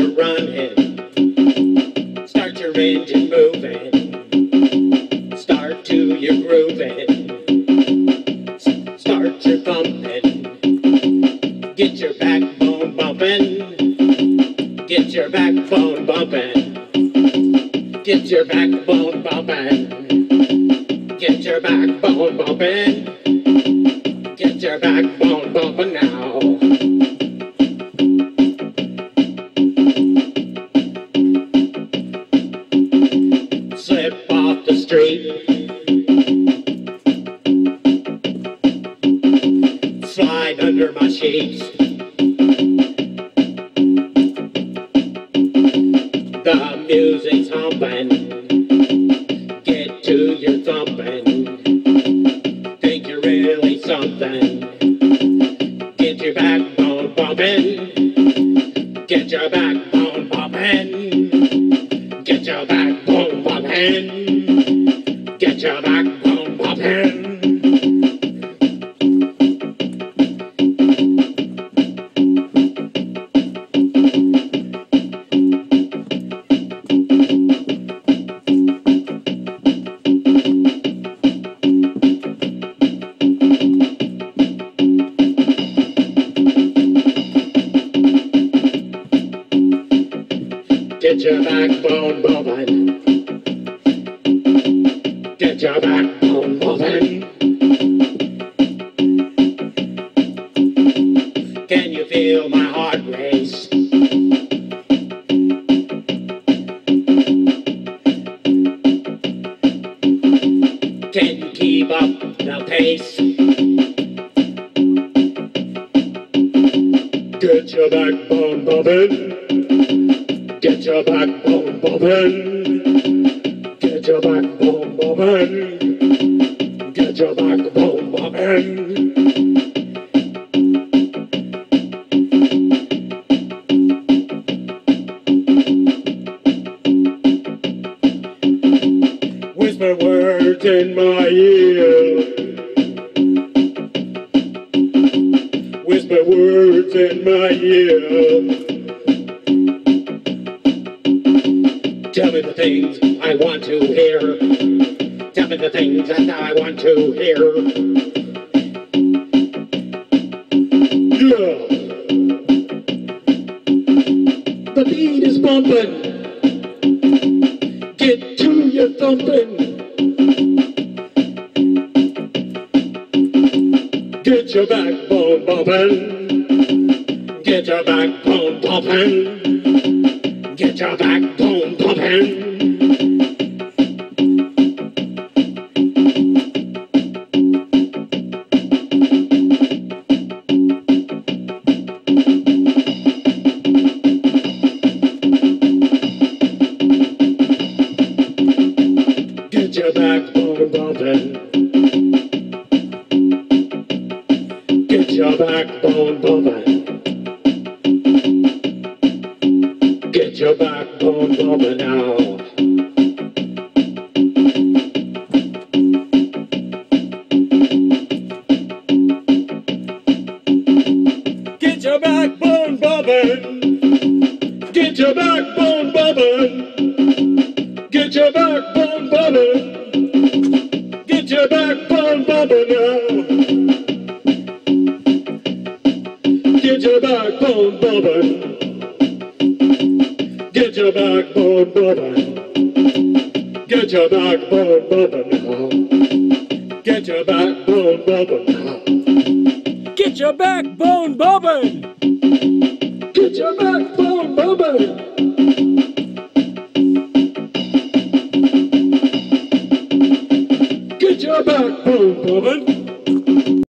motor running. Start your engine moving. Start to your grooving. S- Start your thumping. Get your backbone bumping. Get your backbone bumping. Get your backbone bumping. Get your backbone bumping. Get your backbone bumping now. Slide under my sheets. The music's humping. Get to your thumping. Think you're really something. Get your backbone bumping. Get your backbone bumping. Get your backbone bumping. Get your backbone bumping. Get your backbone bumping. Can you feel my heart race? Can you keep up the pace? Get your backbone bumping. Your backbone bumping. Get your backbone bumping. Get your backbone bumping. Whisper words in my ear. Whisper words in my ear. Tell me the things I want to hear. Tell me the things that I want to hear. Yeah. The beat is bumping. Get to your thumping. Get your backbone bumping. Get your backbone bumping. Get your backbone bumping. Get your backbone bumping. Get your backbone bumping. Get your backbone bumping. Get your backbone bumping. Get your backbone bumping now. Get your backbone your backbone bubble. Get your backbone bubble. Get your backbone bubble. Get your backbone bubble. Get your backbone bubble. Get your backbone bubble.